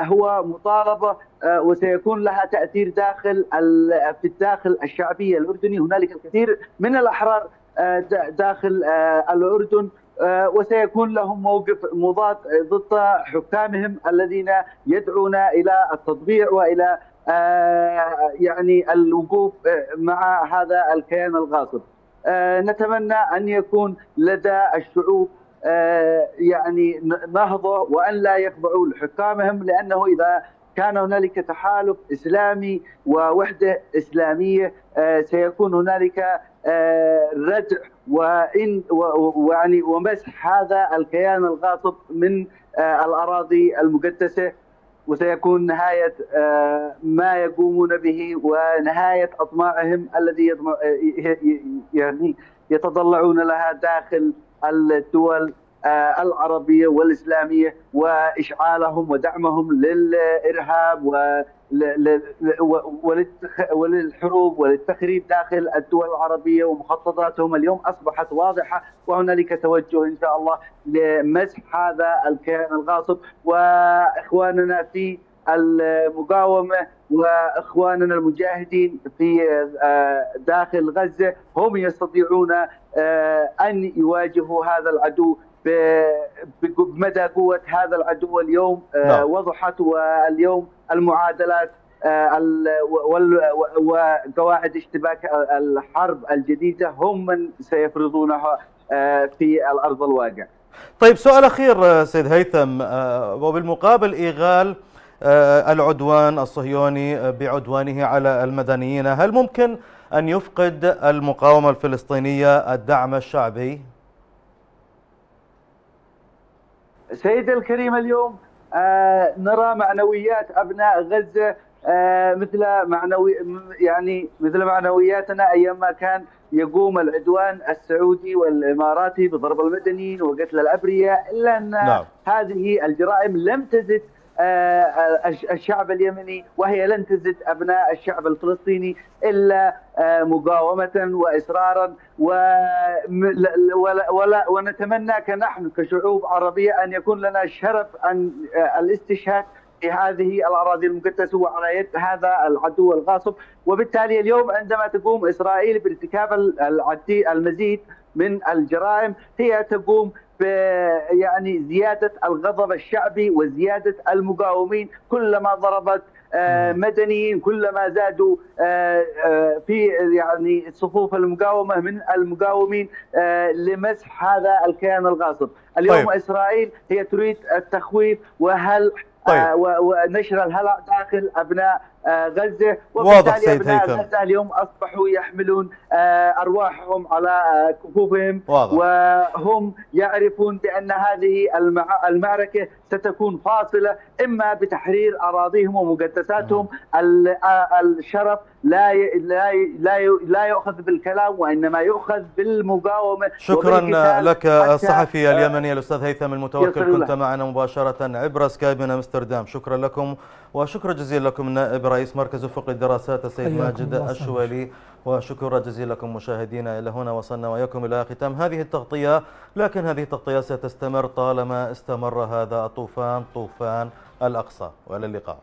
هو مطالبة وسيكون لها تأثير داخل في الداخل الشعبي الأردني هنالك الكثير من الأحرار داخل الأردن وسيكون لهم موقف مضاد ضد حكامهم الذين يدعون إلى التطبيع وإلى يعني الوقوف مع هذا الكيان الغاصب. نتمنى أن يكون لدى الشعوب يعني نهضة وأن لا يخضعوا لحكامهم لأنه إذا كان هنالك تحالف إسلامي ووحدة إسلامية سيكون هنالك ردع وإن ويعني ومسح هذا الكيان الغاصب من الأراضي المقدسة وسيكون نهاية ما يقومون به ونهاية أطماعهم الذي يعني يتضلعون لها داخل الدول العربية والإسلامية وإشعالهم ودعمهم للإرهاب وللحروب وللتخريب داخل الدول العربية ومخططاتهم. اليوم أصبحت واضحة وهنالك توجه إن شاء الله لمسح هذا الكيان الغاصب. وإخواننا في المقاومة وإخواننا المجاهدين في داخل غزة هم يستطيعون أن يواجهوا هذا العدو بمدى قوة هذا العدو اليوم نعم. وضحت واليوم المعادلات وقواعد اشتباك الحرب الجديدة هم من سيفرضونها في الأرض الواقع طيب سؤال أخير سيد هيثم وبالمقابل إيغال العدوان الصهيوني بعدوانه على المدنيين هل ممكن أن يفقد المقاومة الفلسطينية الدعم الشعبي؟ سيد الكريم اليوم آه نرى معنويات أبناء غزة آه مثل معنوي يعني مثل معنوياتنا أيام ما كان يقوم العدوان السعودي والإماراتي بضرب المدنيين وقتل الأبرياء إلا أن نعم. هذه الجرائم لم تزد الشعب اليمني وهي لن تزد أبناء الشعب الفلسطيني إلا مقاومة وإصرارا ونتمنى كنحن كشعوب عربية أن يكون لنا الشرف أن الاستشهاد في هذه الأراضي المقدسة وعلى يد هذا العدو الغاصب. وبالتالي اليوم عندما تقوم إسرائيل بارتكاب المزيد من الجرائم هي تقوم يعني زيادة الغضب الشعبي وزيادة المقاومين كلما ضربت مدنيين كلما زادوا في يعني صفوف المقاومة من المقاومين لمسح هذا الكيان الغاصب، اليوم طيب. إسرائيل هي تريد التخويف وهل طيب. ونشر الهلع داخل أبناء غزة. وبالتالي أبناء غزة اليوم أصبحوا يحملون أرواحهم على كفوفهم. واضح. وهم يعرفون بأن هذه المعركة ستكون فاصلة إما بتحرير أراضيهم ومقدساتهم. الشرف لا لا لا لا يؤخذ بالكلام وإنما يؤخذ بالمقاومة شكرا لك الصحفي اليمني الأستاذ هيثم المتوكل. كنت معنا مباشرة عبر سكايب من أمستردام. شكرا لكم وشكرا جزيلا لكم نائب رئيس مركز افق الدراسات السيد ماجد الشوالي. وشكرا جزيلا لكم مشاهدينا إلى هنا وصلنا وإياكم إلى ختام هذه التغطية. لكن هذه التغطية ستستمر طالما استمر هذا الطوفان طوفان الأقصى. وإلى اللقاء.